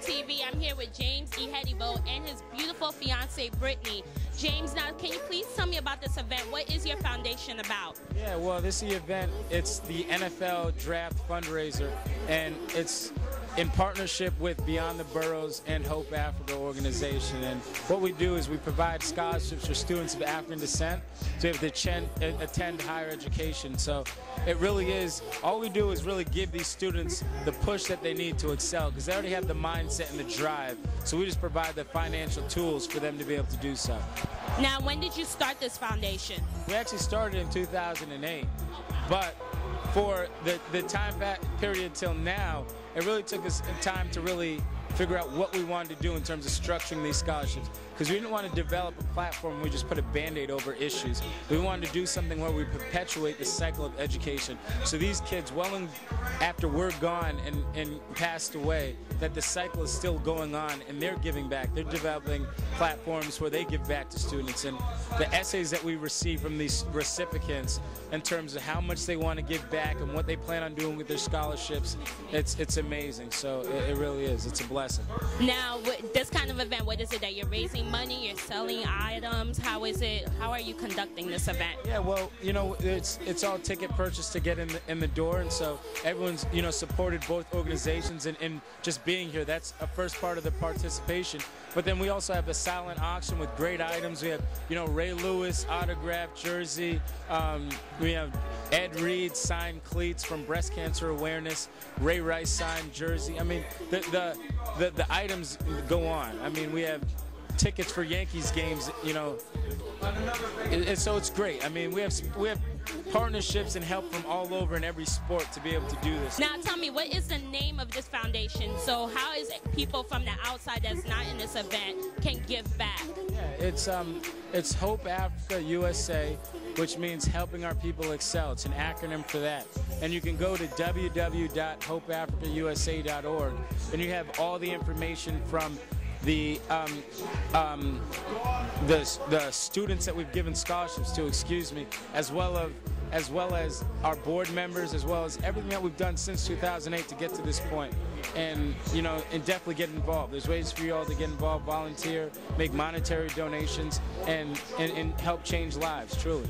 QTV. I'm here with James E. Hedibo and his beautiful fiance, Brittany. James, now can you please tell me about this event? What is your foundation about? Yeah, well, this event. It's the NFL Draft Fundraiser, and it's in partnership with Beyond the Boroughs and Hope Africa organization. And what we do is we provide scholarships for students of African descent to be able to attend, attend higher education. So it really is, all we do is really give these students the push that they need to excel because they already have the mindset and the drive. So we just provide the financial tools for them to be able to do so. Now, when did you start this foundation? We actually started in 2008, but for the, the time period till now, it really took us time to really figure out what we wanted to do in terms of structuring these scholarships. Because we didn't want to develop a platform where we just put a band-aid over issues. We wanted to do something where we perpetuate the cycle of education. So these kids, well in, after we're gone and, and passed away, that the cycle is still going on and they're giving back. They're developing platforms where they give back to students. And the essays that we receive from these recipients in terms of how much they want to give back and what they plan on doing with their scholarships, it's, it's amazing. So it, it really is. It's a blessing. Now, this kind of event, what is it that you're raising money? You're selling items? How is it? How are you conducting this event? Yeah, well, you know, it's it's all ticket purchase to get in the, in the door, and so everyone's you know supported both organizations and, and just being here. That's a first part of the participation. But then we also have a silent auction with great items. We have you know Ray Lewis autographed jersey. Um, we have Ed Reed signed cleats from breast cancer awareness. Ray Rice signed jersey. I mean, the the the, the items go on. I mean, we have tickets for Yankees games, you know, and, and so it's great. I mean, we have we have partnerships and help from all over in every sport to be able to do this. Now, tell me, what is the name of this foundation? So, how is people from the outside that's not in this event can give back? Yeah, it's um, it's Hope Africa USA, which means helping our people excel. It's an acronym for that. And you can go to www.hopeafricausa.org, and you have all the information from the um, um, the the students that we've given scholarships to, excuse me, as well as as well as our board members, as well as everything that we've done since 2008 to get to this point. And, you know, and definitely get involved. There's ways for you all to get involved, volunteer, make monetary donations, and, and, and help change lives, truly.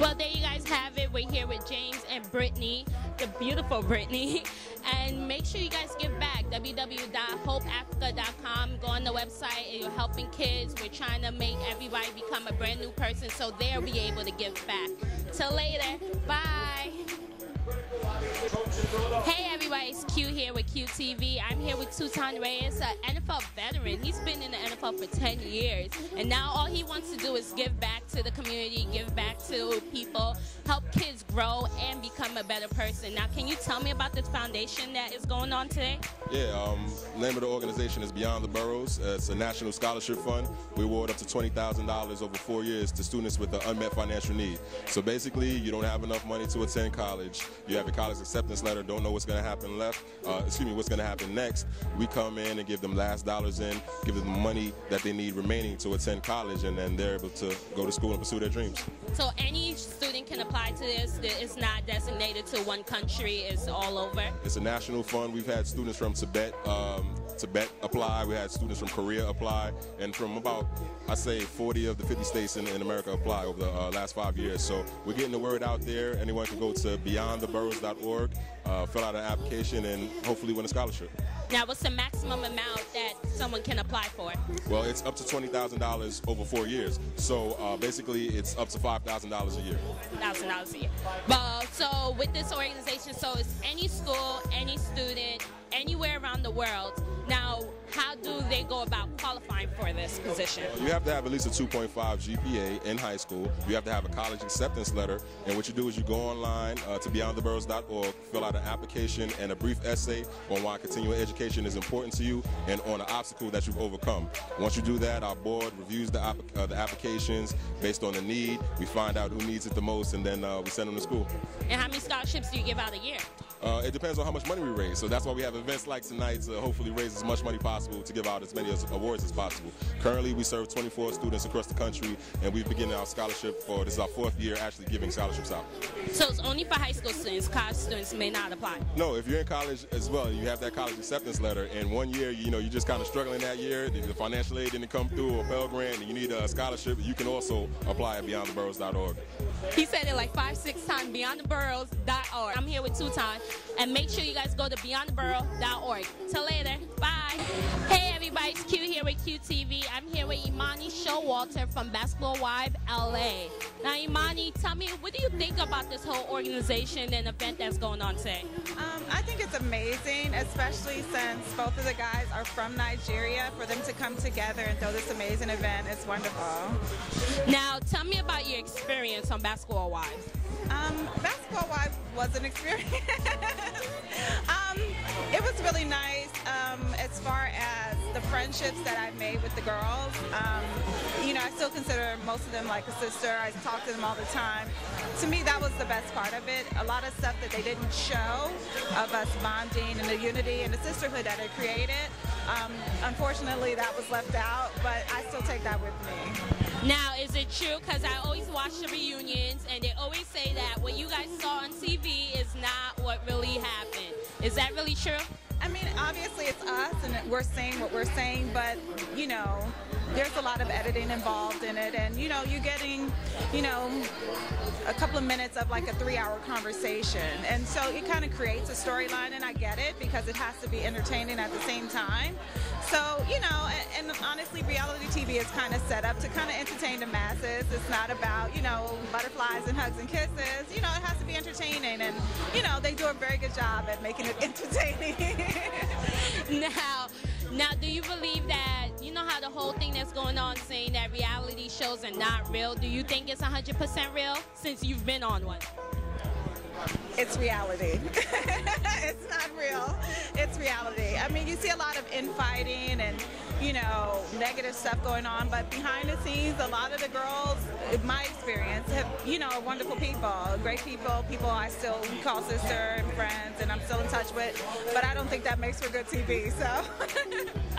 Well, there you guys have it. We're here with James and Brittany, the beautiful Brittany. And make sure you guys give back. www.hopeafrica.com. Go on the website. And you're helping kids. We're trying to make everybody become a brand new person so they'll be able to give back. Till later. Bye. Hey everybody, it's Q here with QTV. I'm here with Tutan Reyes, an NFL veteran. He's been in the NFL for 10 years, and now all he wants to do is give back to the community, give back to people, help kids grow and become a better person. Now, can you tell me about this foundation that is going on today? Yeah, um, name of the organization is Beyond the Boroughs. Uh, it's a national scholarship fund. We award up to $20,000 over four years to students with an unmet financial need. So basically, you don't have enough money to attend college. You have a college acceptance letter, don't know what's going to happen left. Uh, excuse me, what's going to happen next. We come in and give them last dollars in, give them the money that they need remaining to attend college, and then they're able to go to school and pursue their dreams. So any student can apply to this. It's not designated to one country. It's all over. It's a national fund. We've had students from Tibet, um, Tibet apply. We had students from Korea apply, and from about I say 40 of the 50 states in, in America apply over the uh, last five years. So we're getting the word out there. Anyone can go to beyondtheboroughs.org, uh, fill out an application, and hopefully win a scholarship. Now, what's the maximum amount that someone can apply for? Well, it's up to $20,000 over four years. So uh, basically, it's up to $5,000 a year. $5,000 a year. Well, so with this organization, so it's any school, any student, anywhere around the world. Now, how do they go about qualifying for this position? You have to have at least a 2.5 GPA in high school. You have to have a college acceptance letter. And what you do is you go online uh, to beyondtheboroughs.org, fill out an application and a brief essay on why continuing education is important to you and on an obstacle that you've overcome. Once you do that, our board reviews the, uh, the applications based on the need. We find out who needs it the most, and then uh, we send them to school. And how many scholarships do you give out a year? Uh, it depends on how much money we raise. So that's why we have events like tonight to hopefully raise as much money possible to give out as many as awards as possible. Currently, we serve 24 students across the country, and we've begun our scholarship for this is our fourth year actually giving scholarships out. So it's only for high school students. College students may not apply. No, if you're in college as well, you have that college acceptance letter, and one year, you know, you're just kind of struggling that year, the financial aid didn't come through, or Pell Grant, and you need a scholarship, you can also apply at beyondtheboroughs.org. He said it like five, six times, beyondtheboroughs.org. I'm here with Tutan, and make sure you guys go to beyondtheborough.org. Till later. Bye. Hey, everybody, it's Q here with QTV. I'm here with Imani Showalter from Basketball Wives LA. Now, Imani, tell me, what do you think about this whole organization and event that's going on today? Um, I think it's amazing, especially since both of the guys are from Nigeria. For them to come together and throw this amazing event is wonderful. Now, tell me about your experience on Basketball Wives. Um, Basketball was an experience. um, it was really nice um, as far as the friendships that I made with the girls. Um, you know, I still consider most of them like a sister. I talk to them all the time. To me, that was the best part of it. A lot of stuff that they didn't show of us bonding and the unity and the sisterhood that it created. Um, unfortunately, that was left out, but I still take that with me. Now, is it true? Because I always watch the reunions, and they always say that what you guys saw on TV is not what really happened. Is that really true? I mean, obviously it's us, and we're saying what we're saying, but you know, there's a lot of editing involved in it, and you know, you're getting, you know, a couple of minutes of like a three-hour conversation, and so it kind of creates a storyline, and I get it because it has to be entertaining at the same time. So you know, and, and honestly, reality TV is kind of set up to kind of entertain the masses. It's not about you know butterflies and hugs and kisses. You know, it has to be entertaining, and you know, they do a very good job at making it entertaining. now, now, do you believe that you know how the whole thing that's going on saying that reality shows are not real? Do you think it's 100% real since you've been on one? It's reality. it's not real. It's reality. I mean, you see a lot of infighting and you know negative stuff going on, but behind the scenes, a lot of the girls, in my experience, have you know wonderful people, great people, people I still call sister and friends, and I'm still in touch with. But I don't think that makes for good TV. So.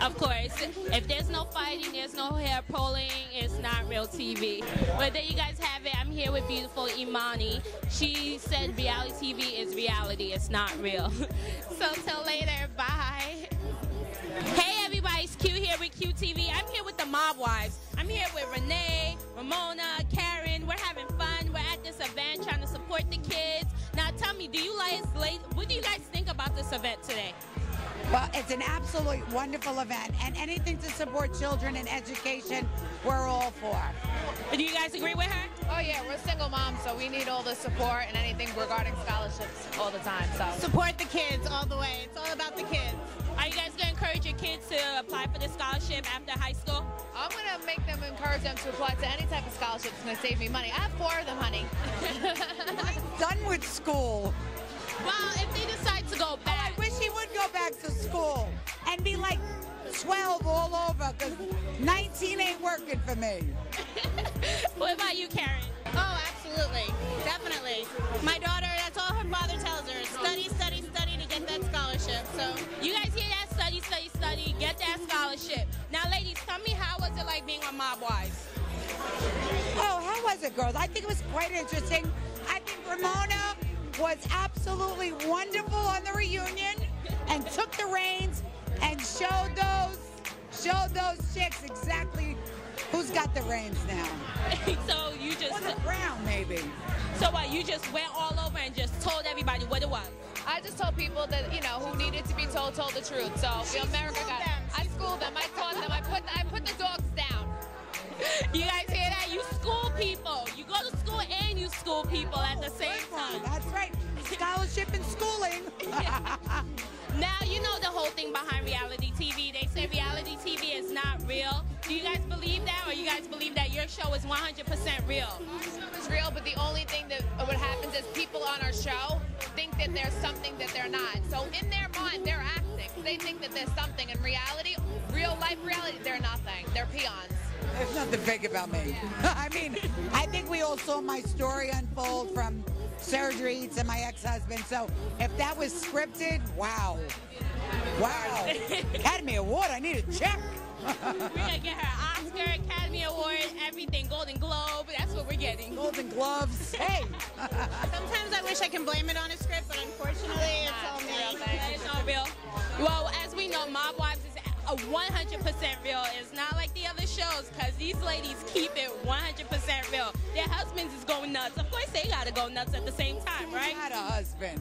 of course, if there's no fighting, there's no hair pulling, it's not real TV. But there you guys have it. I'm here with beautiful Imani. She said reality TV is reality. It's not real. so till later. Bye. Hey everybody, it's Q here with QTV. I'm here with the Mob Wives. I'm here with Renee, Ramona, Karen. We're having fun. We're at this event trying to support the kids. Now tell me, do you guys, what do you guys think about this event today? Well, it's an absolutely wonderful event, and anything to support children and education, we're all for. Do you guys agree with her? Oh yeah, we're single moms, so we need all the support and anything regarding scholarships all the time. So support the kids all the way. It's all about the kids. Are you guys gonna encourage your kids to apply for the scholarship after high school? I'm gonna make them encourage them to apply to any type of scholarship. It's gonna save me money. I have four of them, honey. I'm done with school. Well, if they decide to go back. Oh, I wish he would go back to school and be like 12 all over because 19 ain't working for me. what about you, Karen? Oh, absolutely. Definitely. My daughter, that's all her father tells her. Study, study, study to get that scholarship. So you guys hear that? Study, study, study, get that scholarship. Now, ladies, tell me how was it like being on Mob Wives? Oh, how was it, girls? I think it was quite interesting. I think Ramona was absolutely wonderful on the reunion and took the reins and showed those showed those chicks exactly who's got the reins now. so you just on the ground maybe. So what? You just went all over and just told everybody what it was. I just told people that you know who needed to be told told the truth. So she America got. Them. I schooled them. I taught them. I put I put the dogs down. You guys hear that? You school people. You go to school and you school people at the same time. That's right. Scholarship and schooling. now you know the whole thing behind reality TV. They say reality TV is not real. Do you guys believe that, or you guys believe that your show is 100% real? Our show is real, but the only thing that uh, what happens is people on our show think that there's something that they're not. So in their mind, they're acting. They think that there's something. In reality, real life reality, they're nothing. They're peons. There's nothing fake about me. I mean, I think we all saw my story unfold from surgery to my ex-husband. So if that was scripted, wow. Wow. Academy Award, I need a check. we're gonna get her Oscar, Academy Award, everything, Golden Globe. That's what we're getting. Golden Gloves. Hey. Sometimes I wish I can blame it on a script, but unfortunately, it's all ah, me. It's all real. Well, as we know, Mob Wives is 100% real. It's not like the other shows because these ladies keep it 100% real. Their husbands is going nuts. Of course, they gotta go nuts at the same time, right? Not a husband.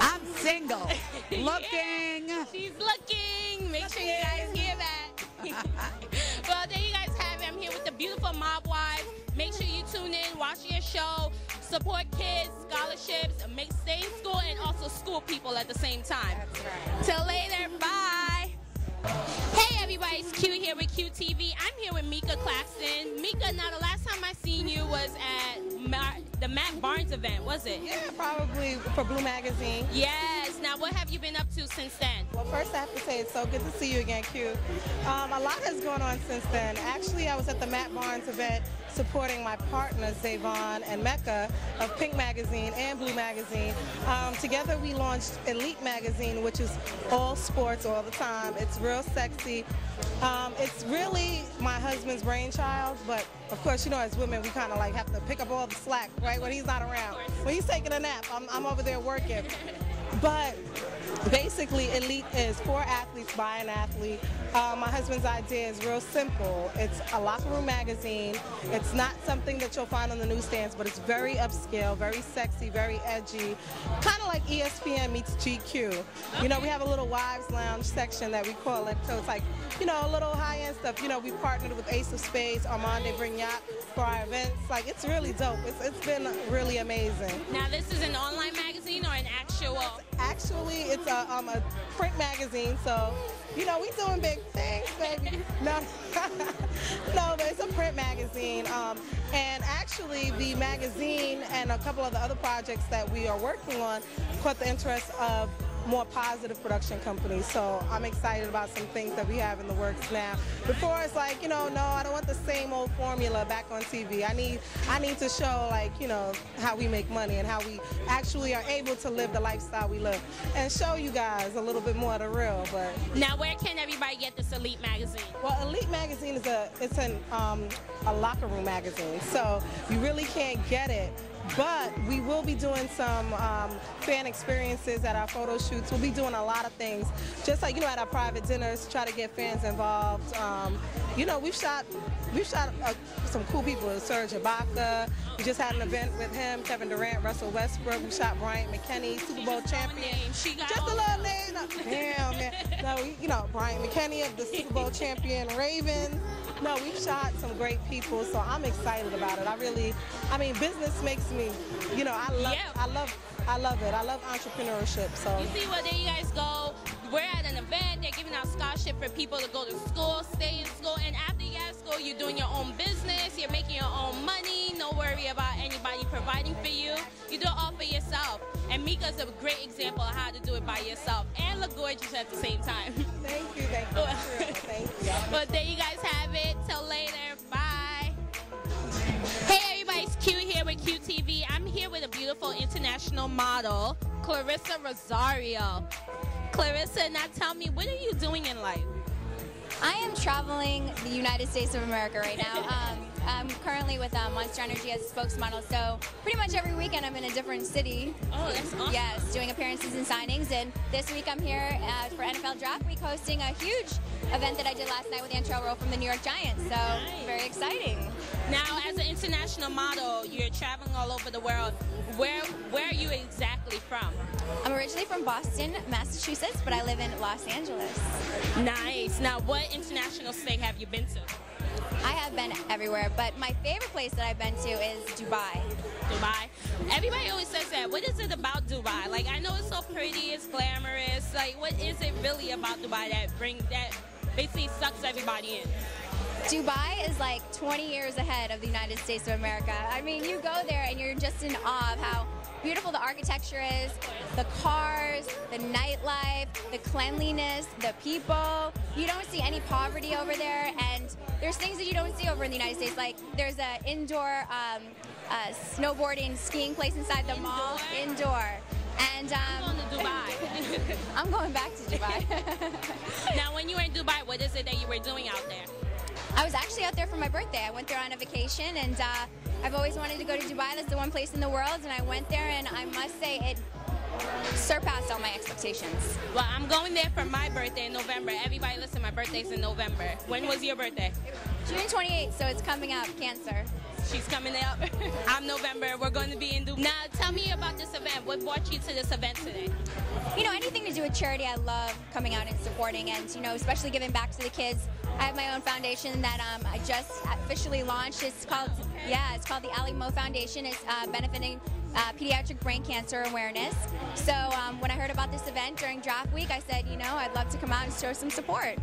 I'm single. Looking. Yeah, she's looking. Make sure you guys hear that. well, there you guys have it. I'm here with the beautiful Mob Wives. Make sure you tune in, watch your show, support kids, scholarships, make stay in school, and also school people at the same time. Till later. Bye. Hey everybody, it's Q here with QTV. I'm here with Meeka Claxton. Meeka, now the last time I seen you was at Mar- the Matt Barnes event, was it? Yeah, probably for Blue Magazine. Yes. Now, what have you been up to since then? Well, first I have to say it's so good to see you again, Q. Um, a lot has gone on since then. Actually, I was at the Matt Barnes event supporting my partners, Zavon and Mecca of Pink Magazine and Blue Magazine. Um, together we launched Elite Magazine, which is all sports all the time. It's real sexy. Um, it's really my husband's brainchild, but of course, you know, as women, we kind of like have to pick up all the slack, right, when he's not around. When he's taking a nap, I'm, I'm over there working. But basically, Elite is for athletes by an athlete. Uh, my husband's idea is real simple. It's a locker room magazine. It's not something that you'll find on the newsstands, but it's very upscale, very sexy, very edgy, kind of like ESPN meets GQ. You know, we have a little wives lounge section that we call it, so it's like, you know, a little high-end stuff. You know, we partnered with Ace of Spades, Armand de Brignac for our events. Like, it's really dope. It's, it's been really amazing. Now, this is an online magazine or an actual? Actually, it's a, um, a print magazine, so you know we doing big things, baby. No, no, but it's a print magazine, um, and actually the magazine and a couple of the other projects that we are working on caught the interest of more positive production companies. So I'm excited about some things that we have in the works now. Before it's like, you know, no, I don't want the same old formula back on TV. I need I need to show like, you know, how we make money and how we actually are able to live the lifestyle we live and show you guys a little bit more of the real. But Now, where can everybody get this Elite magazine? well, Elite Magazine is a it's an um, a locker room magazine, so you really can't get it. But we will be doing some um, fan experiences at our photo shoots. We'll be doing a lot of things, just like you know at our private dinners, try to get fans involved. Um, you know, we've shot we've shot uh, some cool people. Serge Ibaka. We just had an event with him, Kevin Durant, Russell Westbrook. We shot Bryant McKinnie, Super Bowl champion. Name. She got Just a little name. Damn, man. No, you know, Bryant McKinnie of the Super Bowl champion Ravens. No, we've shot some great people, so I'm excited about it. I really, I mean, business makes me, you know, I love. I love, I love it. I love entrepreneurship. So You see, well, there you guys go. We're at an event. Out scholarship for people to go to school, stay in school, and after you out of school, you're doing your own business. You're making your own money. No worry about anybody providing for you. You do it all for yourself. And Meeka's a great example of how to do it by yourself and look gorgeous at the same time. thank you, thank you, thank you. but there you guys have it. Till later. Bye. Hey everybody, it's Q here with QTV. I'm here with a beautiful international model, Clarissa Rosario. Clarissa, now tell me, what are you doing in life? I am traveling the United States of America right now. Um, I'm currently with uh, Monster Energy as a spokesmodel, so pretty much every weekend I'm in a different city. Oh, that's awesome. Yes, doing appearances and signings. And this week I'm here uh, for NFL Draft Week hosting a huge event that I did last night with Antrel Rolle from the New York Giants. So very exciting. Now, as an international model, you're traveling all over the world. Where where are you exactly from? I'm originally from Boston, Massachusetts, but I live in Los Angeles. Nice. Now, what international state have you been to? I have been everywhere, but my favorite place that I've been to is Dubai. Dubai. Everybody always says that. What is it about Dubai? Like, I know it's so pretty, it's glamorous. Like, what is it really about Dubai that bring that basically sucks everybody in? Dubai is like 20 years ahead of the United States of America. I mean, you go there and you're just in awe of how beautiful the architecture is, the cars, the nightlife, the cleanliness, the people. You don't see any poverty over there, and there's things that you don't see over in the United States. Like there's an indoor um, uh, snowboarding, skiing place inside the mall, indoor. And um, I'm going to Dubai. I'm going back to Dubai. now, when you were in Dubai, what is it that you were doing out there? I was actually out there for my birthday. I went there on a vacation, and uh, I've always wanted to go to Dubai. That's the one place in the world, and I went there, and I must say it surpassed all my expectations. Well, I'm going there for my birthday in November. Everybody listen, my birthday's in November. When was your birthday? June 28th, so it's coming up, Cancer. She's coming up. I'm November. We're going to be in Dubai. Now, tell me about this event. What brought you to this event today? You know, anything to do with charity, I love coming out and supporting, and you know, especially giving back to the kids. I have my own foundation that um, I just officially launched. It's called, yeah, it's called the Ali Mo Foundation. It's uh, benefiting uh, pediatric brain cancer awareness. So um, when I heard about this event during draft week, I said, you know, I'd love to come out and show some support.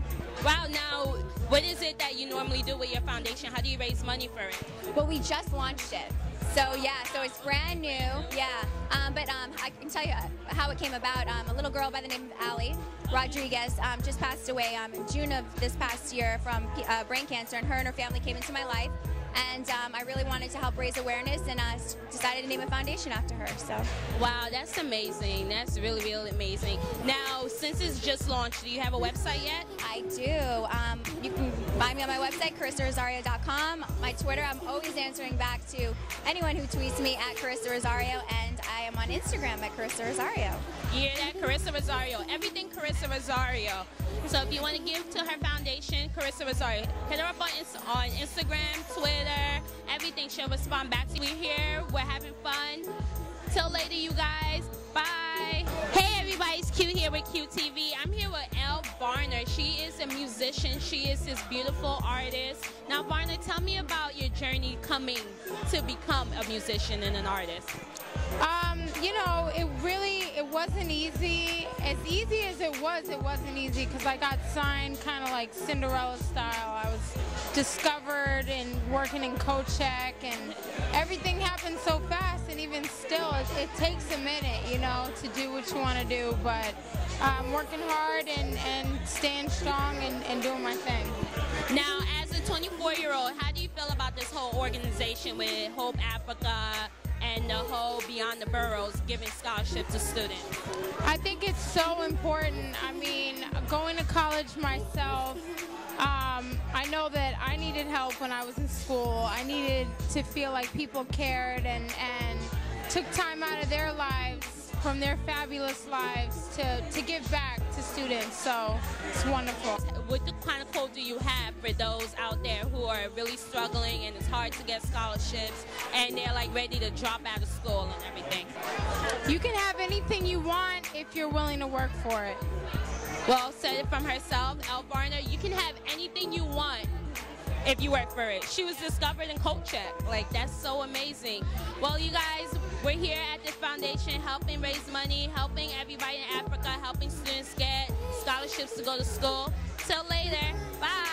Wow, now, what is it that you normally do with your foundation? How do you raise money for it? Well, we just launched it. So yeah, so it's brand new, yeah. Um, but um, I can tell you how it came about. Um, a little girl by the name of Ali Rodriguez um, just passed away um, in June of this past year from uh, brain cancer, and her and her family came into my life and um, I really wanted to help raise awareness and uh, decided to name a foundation after her. So, wow, that's amazing. That's really, really amazing. Now, since it's just launched, do you have a website yet? I do. Um, you can find me on my website, CarissaRosario.com. My Twitter, I'm always answering back to anyone who tweets me at Carissa Rosario, and I on Instagram at Carissa Rosario. Yeah, that Carissa Rosario. Everything Carissa Rosario. So if you want to give to her foundation, Carissa Rosario, hit her up on, on Instagram, Twitter, everything. She'll respond back to you. We're here. We're having fun. Till later, you guys. Bye. Hey, everybody. It's Q here with QTV. I'm here with Elle Varner. She is a musician. She is this beautiful artist. Now, Varner, tell me about your journey coming to become a musician and an artist. Um, you know, it really it wasn't easy. As easy as it was, it wasn't easy because I got signed kind of like Cinderella style. I was discovered and working in co-check and everything happened so fast and even still it, it takes a minute, you know, to do what you want to do. But I'm um, working hard and, and staying strong and, and doing my thing. Now, as a 24-year-old, how do you feel about this whole organization with Hope Africa? And the whole Beyond the Boroughs giving scholarship to students? I think it's so important. I mean, going to college myself, um, I know that I needed help when I was in school. I needed to feel like people cared and, and took time out of their lives from their fabulous lives to, to give back to students. So it's wonderful. What kind of quote do you have for those out there who are really struggling and it's hard to get scholarships and they're like ready to drop out of school and everything? You can have anything you want if you're willing to work for it. Well, said it from herself, Elle Varner, you can have anything you want if you work for it. She was discovered in check. Like, that's so amazing. Well, you guys, we're here at this foundation helping raise money, helping everybody in Africa, helping students get scholarships to go to school. Till later. Bye.